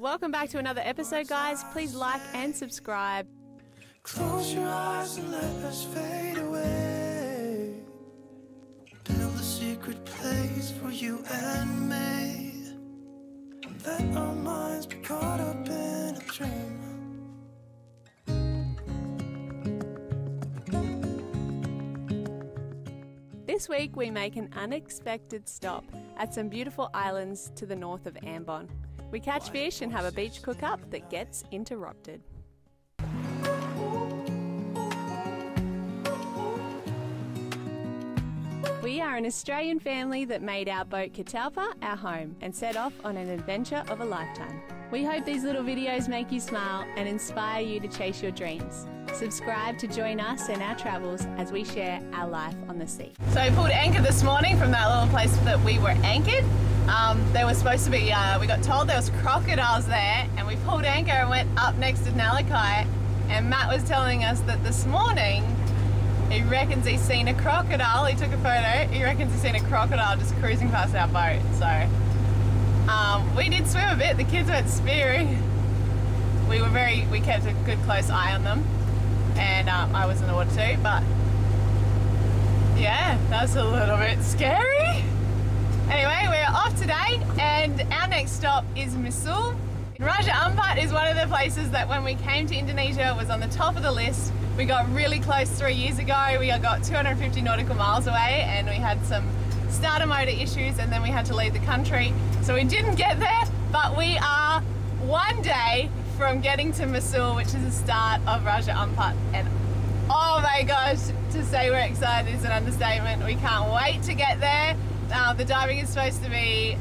Welcome back to another episode, guys. Please like and subscribe. Close your eyes and let us fade away. Build a secret place for you and me. Let our minds be caught up in a dream. This week, we make an unexpected stop at some beautiful islands to the north of Ambon. We catch fish and have a beach cook up that gets interrupted. We are an Australian family that made our boat Catalpa our home and set off on an adventure of a lifetime. We hope these little videos make you smile and inspire you to chase your dreams. Subscribe to join us in our travels as we share our life on the sea. So we pulled anchor this morning from that little place that we were anchored. Um, there was supposed to be, uh, we got told there was crocodiles there and we pulled anchor and went up next to Nalakai and Matt was telling us that this morning he reckons he's seen a crocodile. He took a photo. He reckons he's seen a crocodile just cruising past our boat. So um, we did swim a bit. The kids went spearing. We were very, we kept a good close eye on them, and um, I was in the water too. But yeah, that's a little bit scary. Anyway, we're off today, and our next stop is Misool. Raja Ampat is one of the places that when we came to Indonesia was on the top of the list. We got really close three years ago. We got 250 nautical miles away and we had some starter motor issues and then we had to leave the country. So we didn't get there, but we are one day from getting to Misool, which is the start of Raja Ampat. And oh my gosh, to say we're excited is an understatement. We can't wait to get there. Uh, the diving is supposed to be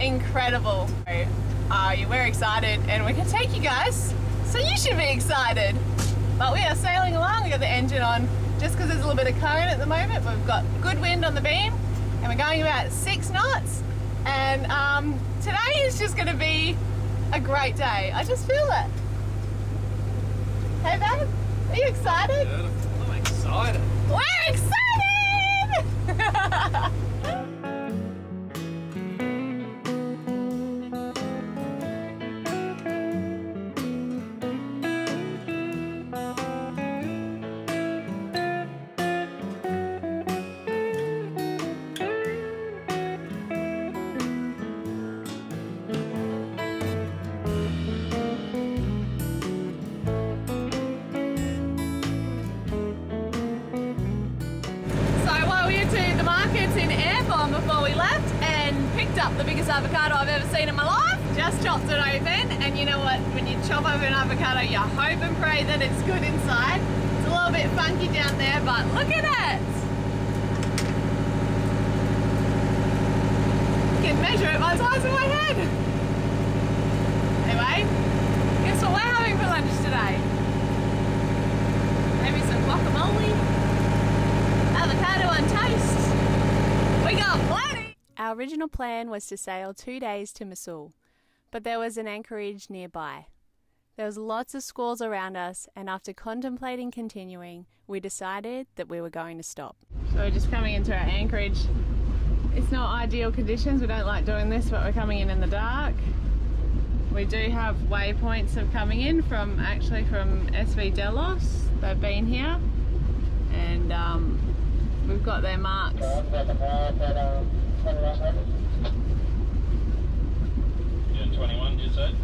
incredible. Uh, we're excited and we can take you guys, so you should be excited. But we are sailing along, we got the engine on just because there's a little bit of current at the moment. We've got good wind on the beam and we're going about six knots. And um, today is just going to be a great day. I just feel it. Hey babe, are you excited? I'm excited. We're excited! So the biggest avocado I've ever seen in my life. Just chopped it open and you know what, when you chop open an avocado you hope and pray that it's good inside. It's a little bit funky down there but look at it! You can measure it by the size of my head. Anyway, guess what we're having for lunch today? Maybe some guacamole avocado on toast. We got plenty. Our original plan was to sail two days to Misool, but there was an anchorage nearby. There was lots of squalls around us, and after contemplating continuing, we decided that we were going to stop. So we're just coming into our anchorage. It's not ideal conditions. We don't like doing this, but we're coming in in the dark. We do have waypoints of coming in from actually from SV Delos. They've been here, and um, we've got their marks. You're in 21, you said?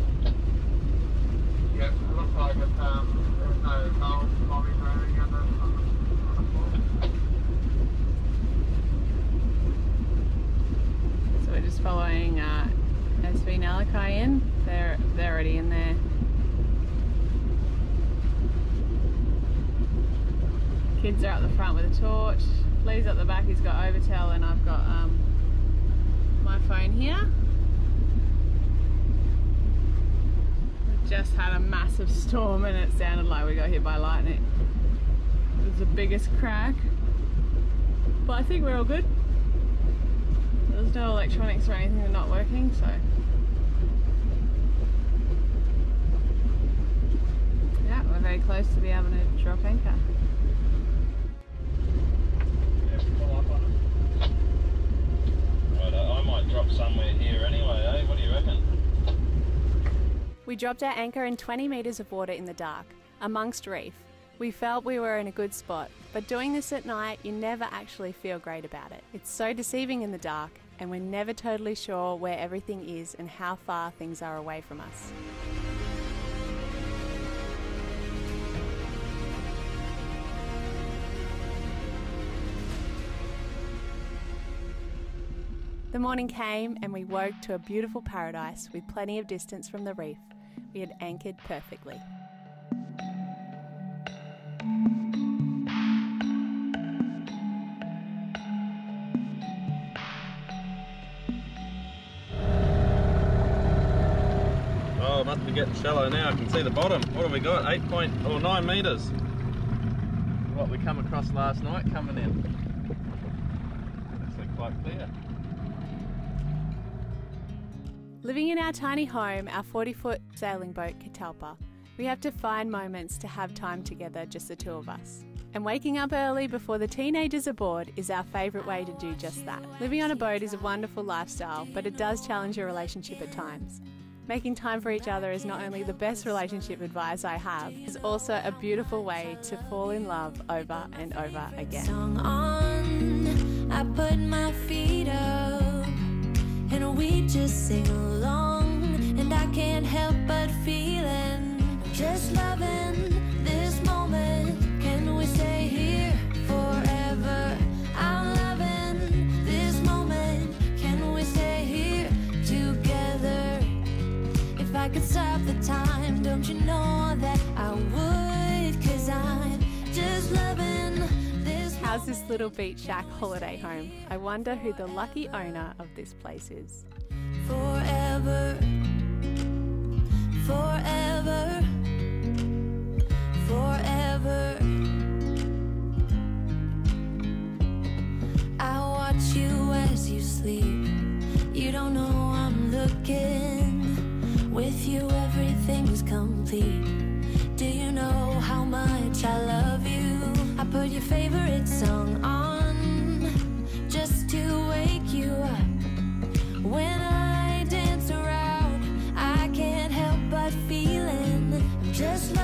Yes, it looks like it's, um, there's no or anything on the, floor. So we're just following uh, SV Nalakai in. They're they're already in there. Kids are up the front with a torch. Lee's up the back. He's got Overtel, and I've got um, phone here. We just had a massive storm, and it sounded like we got hit by lightning. It was the biggest crack, but I think we're all good. There's no electronics or anything not working, so. Yeah, we're very close to be able to drop anchor. Might drop somewhere here anyway, eh? What do you reckon? We dropped our anchor in 20 metres of water in the dark, amongst reef. We felt we were in a good spot, but doing this at night, you never actually feel great about it. It's so deceiving in the dark, and we're never totally sure where everything is and how far things are away from us. The morning came and we woke to a beautiful paradise with plenty of distance from the reef. We had anchored perfectly. Oh, it must be getting shallow now. I can see the bottom. What have we got? Eight point or nine meters. What we come across last night coming in. Actually quite clear. Living in our tiny home, our 40 foot sailing boat Catalpa, we have to find moments to have time together, just the two of us. And waking up early before the teenagers are bored is our favourite way to do just that. Living on a boat is a wonderful lifestyle, but it does challenge your relationship at times. Making time for each other is not only the best relationship advice I have, it's also a beautiful way to fall in love over and over again. song on. I put my feet up and we just sing How's this moment. Can we stay here forever? I'm loving this moment. Can we stay here together? If I could stop the time don't you know that I would? I'm just loving this house is little beach shack holiday home? I wonder who the lucky owner of this place is. forever, Do you know how much I love you? I put your favorite song on just to wake you up. When I dance around, I can't help but feeling just loving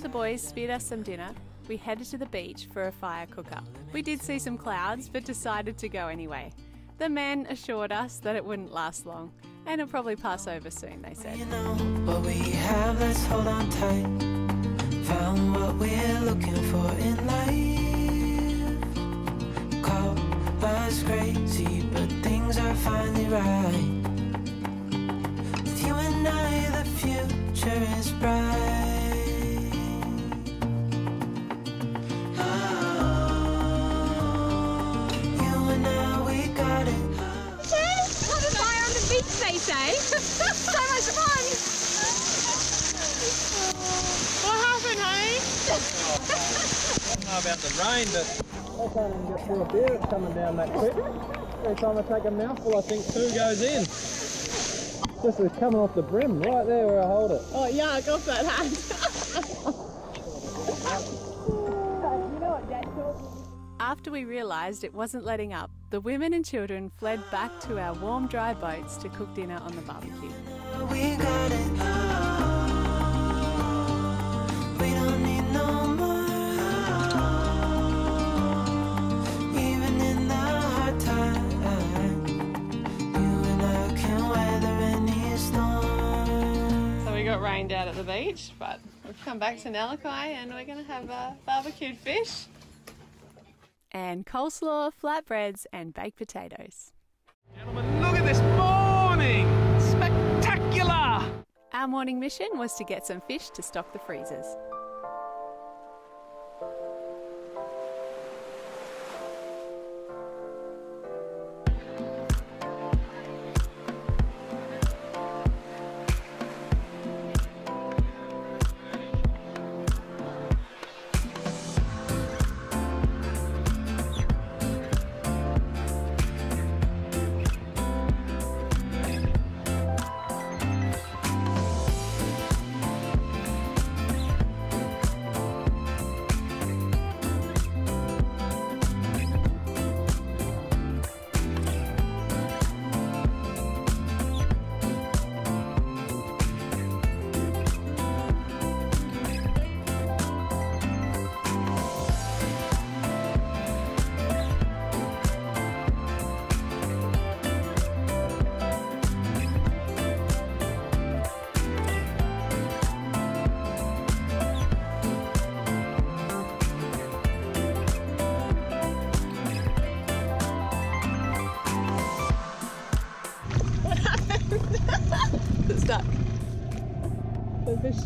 After the boys fed us some dinner, we headed to the beach for a fire cook-up. We did see some clouds, but decided to go anyway. The men assured us that it wouldn't last long, and it'll probably pass over soon, they said. You know what we have, let's hold on tight. found what we're looking for in life. Call us crazy, but things are finally right. With you and I, the future is bright. They say. so much fun. What happened, honey? I don't know about the rain, but I can't even get through a beer that's coming down that quick. Every time I take a mouthful, I think two goes in. Just was coming off the brim, right there where I hold it. Oh, yuck, off that hand. After we realised it wasn't letting up, the women and children fled back to our warm, dry boats to cook dinner on the barbecue. We got it. We don't need no more. Even in the hard times, you and I can weather any storm. So we got rained out at the beach, but we've come back to Nalakai and we're going to have a barbecued fish. And coleslaw, flatbreads, and baked potatoes. Gentlemen, look at this morning! Spectacular! Our morning mission was to get some fish to stock the freezers.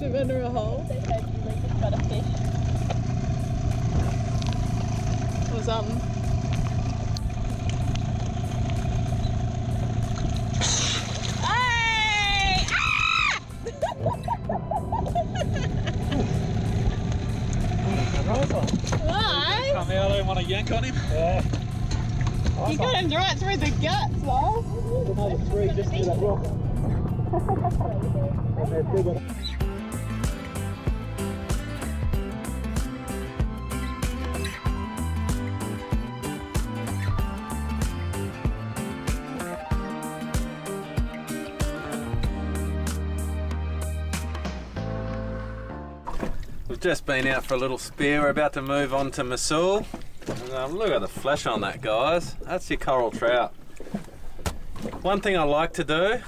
Swim under a hole. They said you leave got a fish. Or something. Um, hey! Ah! Why? Come out there and want to yank on him? Yeah. You got him right through the guts, love. Another three just to that rock. We've just been out for a little spear. We're about to move on to Misool. Um, look at the flesh on that, guys. That's your coral trout. One thing I like to do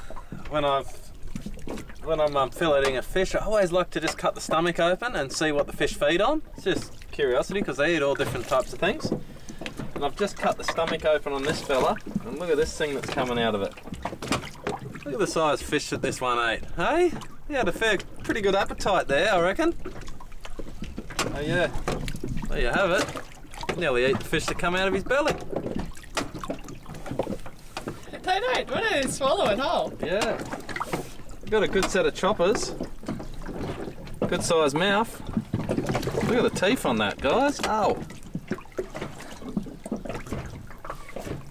when I've when I'm um, filleting a fish, I always like to just cut the stomach open and see what the fish feed on. It's just curiosity because they eat all different types of things. And I've just cut the stomach open on this fella, and look at this thing that's coming out of it. Look at the size fish that this one ate. Hey, he had a fair, pretty good appetite there, I reckon. Oh yeah, there you have it. Nearly ate the fish that come out of his belly. They don't. What do they swallow it whole? Yeah. Got a good set of choppers. Good sized mouth. Look at the teeth on that, guys. Oh.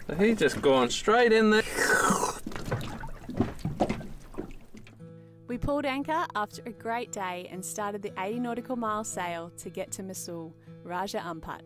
So He's just gone straight in there. We pulled anchor after a great day and started the 80 nautical mile sail to get to Misool, Raja Ampat.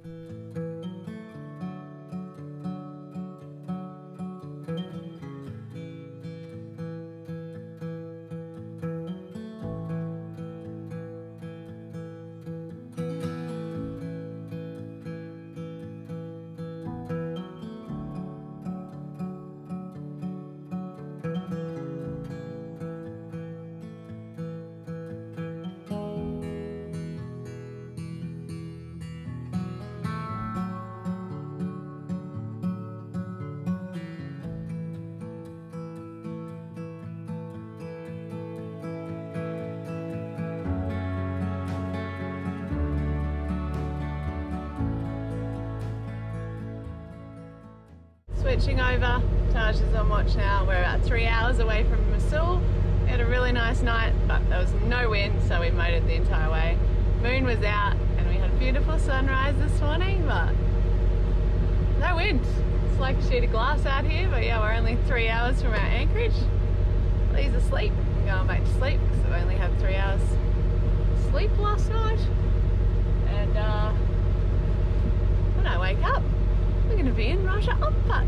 Switching over. Taj is on watch now. We're about three hours away from Misool. We had a really nice night, but there was no wind, so we motored the entire way. Moon was out, and we had a beautiful sunrise this morning, but no wind. It's like a sheet of glass out here, but yeah, we're only three hours from our anchorage. Lee's asleep. I'm going back to sleep because I only had three hours sleep last night. And uh, when I wake up, we're going to be in Raja Ampat.